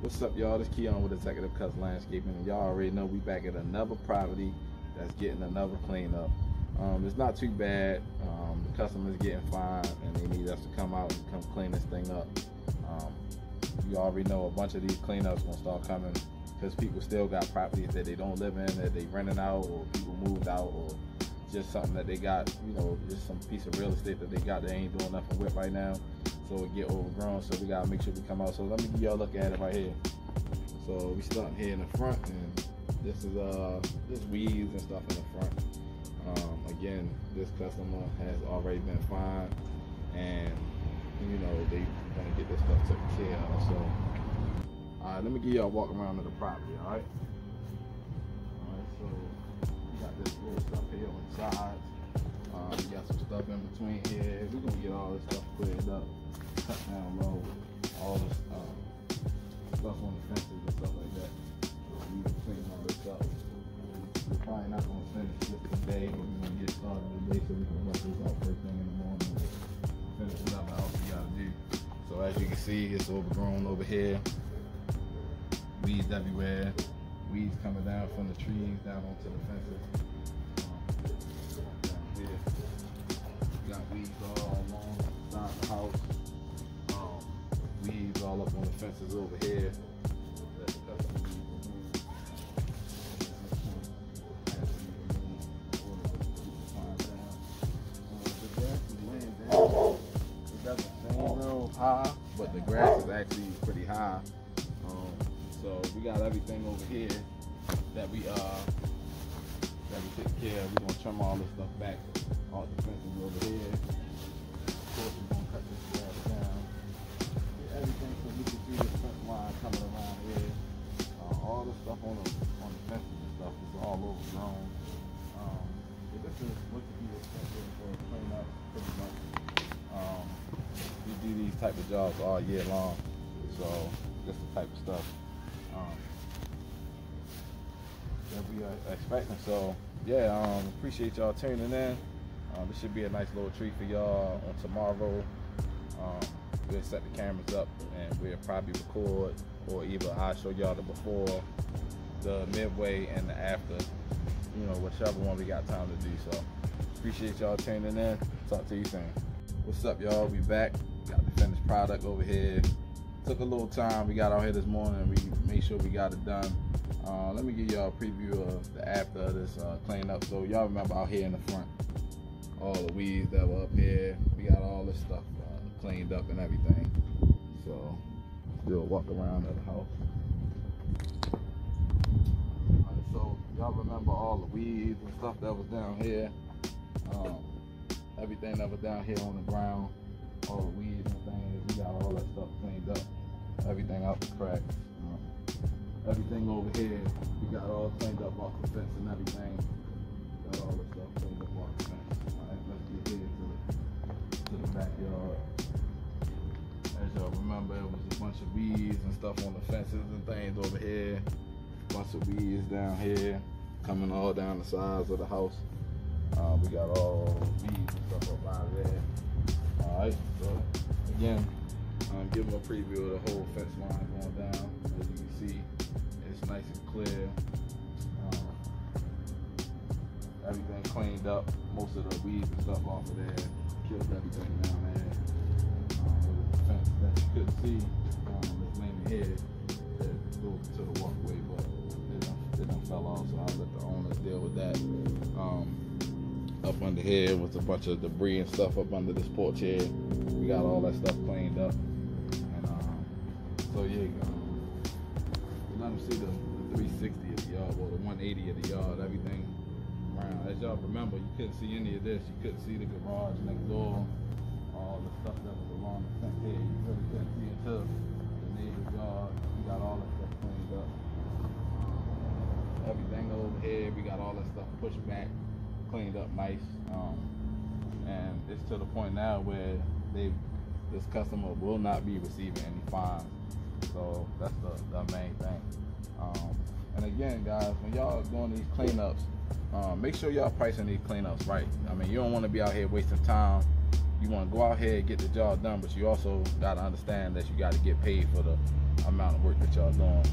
What's up, y'all? This Keon with Executive Cutz Landscaping, and y'all already know we back at another property that's getting another cleanup. Um, it's not too bad. Um, the customer's getting fine, and they need us to come out and come clean this thing up. Um, you already know a bunch of these cleanups gonna start coming because people still got properties that they don't live in, that they renting out, or people moved out, or just something that they got, you know, just some piece of real estate that they got they ain't doing nothing with right now. So it get overgrown. So we gotta make sure we come out. So let me give y'all a look at it right here. So we starting here in the front, and this is uh this weeds and stuff in the front. Um, again, this customer has already been fined, and you know they gonna get this stuff taken care of. So, all right, let me give y'all a walk around of the property. All right. All right. So we got this little stuff here on the sides. Um, we got some stuff in between here. We're gonna get all this stuff cleared up, cut down low, all this um, stuff on the fences and stuff like that. We can clean all this up. We're probably not gonna finish this today, but we're gonna get started today so we can work this out first thing in the morning. Finish whatever else we gotta do. So as you can see, it's overgrown over here. Weeds everywhere. Weeds coming down from the trees down onto the fences. Um, down here. Got weeds all along side the house. All up on the fences over here. high, but the grass is actually pretty high. Um, so we got everything over here that we uh that we take care of. We're gonna trim all this stuff back off the fences over here. Of course, we're gonna cut this grass down. Get everything on the on the fences and stuff is all overgrown. Um, but this is what you be expected for a cleanup, pretty much. Um, we do these type of jobs all year long, so this the type of stuff um, that we are expecting. So yeah, um, appreciate y'all tuning in. Um, this should be a nice little treat for y'all on tomorrow. Um, we'll set the cameras up and we'll probably record, or either I'll show y'all the before, the midway, and the after. You know, whichever one we got time to do. So appreciate y'all tuning in. Talk to you soon. What's up, y'all? We back. Got the finished product over here. Took a little time. We got out here this morning. We made sure we got it done. Uh, let me give y'all a preview of the after of this uh, cleanup. So y'all remember out here in the front, all the weeds that were up here. We got all this stuff uh, cleaned up and everything. So do a walk around of the house. All the weeds and stuff that was down here. Um, everything that was down here on the ground, all the weeds and things. We got all that stuff cleaned up. Everything out the cracks. Um, everything over here, we got all cleaned up off the fence and everything. Got all the stuff cleaned up off the fence. Alright, let's get here to the, to the backyard. As y'all remember, it was a bunch of weeds and stuff on the fences and things over here. Bunch of weeds down here, coming all down the sides of the house. Uh, we got all weeds and stuff up out of there. Alright, so again, um, give them a preview of the whole fence line going down. As you can see, it's nice and clear. Um, everything cleaned up. Most of the weeds and stuff off of there. Killed everything down there. Um, a fence that you couldn't see. Um, here that goes to the walkway, but deal with that. Um, up under here was a bunch of debris and stuff up under this porch here. We got all that stuff cleaned up. And um, so yeah, um, let them see the, the 360 of the yard, well the 180 of the yard, everything around. As y'all remember, you couldn't see any of this. You couldn't see the garage next door, all the stuff that was along the fence here. You really couldn't see until the neighbor's yard. We got all that stuff cleaned up. Here, we got all that stuff pushed back cleaned up nice. Um, and it's to the point now where they this customer will not be receiving any fines. So that's the, the main thing. Um, and again, guys, when y'all doing these cleanups, um, make sure y'all pricing these cleanups right. I mean, you don't want to be out here wasting time you want to go out here and get the job done, but you also got to understand that you got to get paid for the amount of work that y'all doing.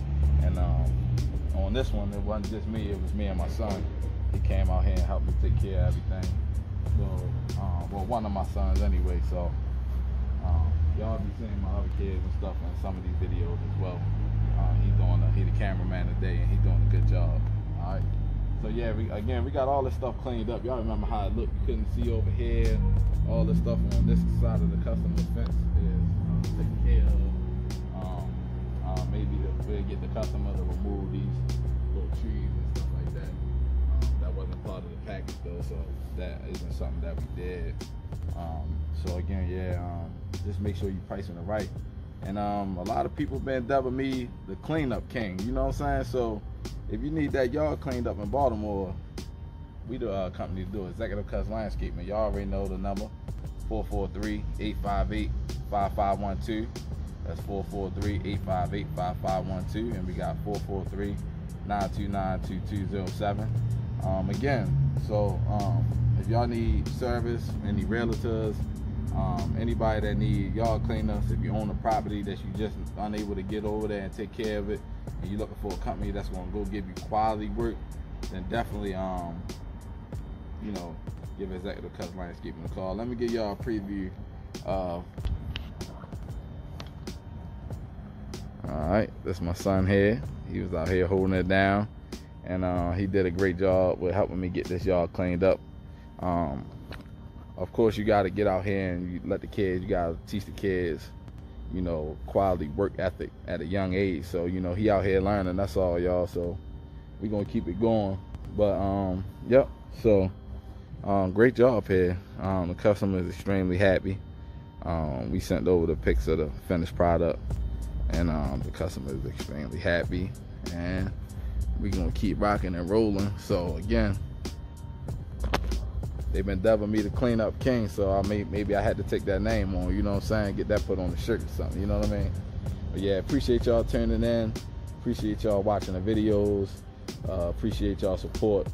And um, on this one, it wasn't just me; it was me and my son. He came out here and helped me take care of everything. So, um, well, one of my sons anyway. So, um, y'all be seeing my other kids and stuff in some of these videos as well. Uh, he's doing, a, he the cameraman today, and he's doing a good job. All right. So yeah, we, again, we got all this stuff cleaned up. Y'all remember how it looked? You couldn't see over here. All this stuff on this side of the customer fence is um, taken care of. Uh, maybe we'll get the customer to remove these little trees and stuff like that. Um, that wasn't part of the package though, so that isn't something that we did. Um, so again, yeah, um, just make sure you're pricing it right. And um, a lot of people been dubbing me the cleanup king. You know what I'm saying? So if you need that yard cleaned up in Baltimore, we the uh, company to do. Executive Cutz Landscaping. Y'all already know the number. 443-858-5512. That's 443-858-5512. And we got 443-929-2207. Um, again, so um, if y'all need service, any realtors, um, anybody that need yard cleanups, if you own a property that you just unable to get over there and take care of it, and you're looking for a company that's going to go give you quality work, then definitely, um, you know, give Executive Cutz Landscaping a call. Let me give y'all a preview of. All right, that's my son here. He was out here holding it down, and uh, he did a great job with helping me get this yard cleaned up. Um, of course, you got to get out here and you let the kids. You got to teach the kids you know, quality work ethic at a young age. So, you know, he out here learning, that's all y'all. So we gonna keep it going. But um, yep. So um, great job here. Um, the customer is extremely happy. Um, we sent over the pics of the finished product and um, the customer is extremely happy and we're gonna keep rocking and rolling. So again, they've been dubbing me the cleanup king, so I may maybe I had to take that name on, you know what I'm saying? Get that put on the shirt or something, you know what I mean? But yeah, appreciate y'all tuning in. Appreciate y'all watching the videos. Uh, appreciate y'all support.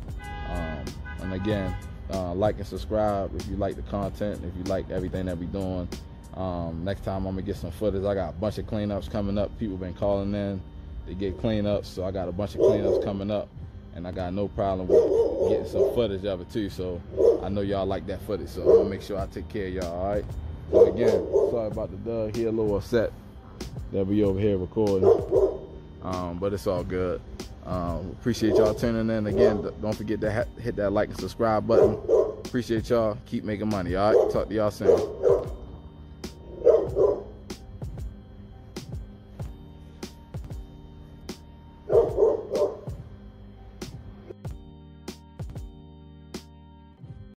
Um, and again, uh, like and subscribe if you like the content, if you like everything that we're doing. Um, next time I'm gonna get some footage. I got a bunch of cleanups coming up. People been calling in to get cleanups, so I got a bunch of cleanups coming up and I got no problem with getting some footage of it too. So I know y'all like that footage, so I'm gonna make sure I take care of y'all. All right. So again, sorry about the Doug. He a little upset that we over here recording, um, but it's all good. Um, appreciate y'all tuning in again. Don't forget to hit that like and subscribe button. Appreciate y'all. Keep making money. All right. Talk to y'all soon.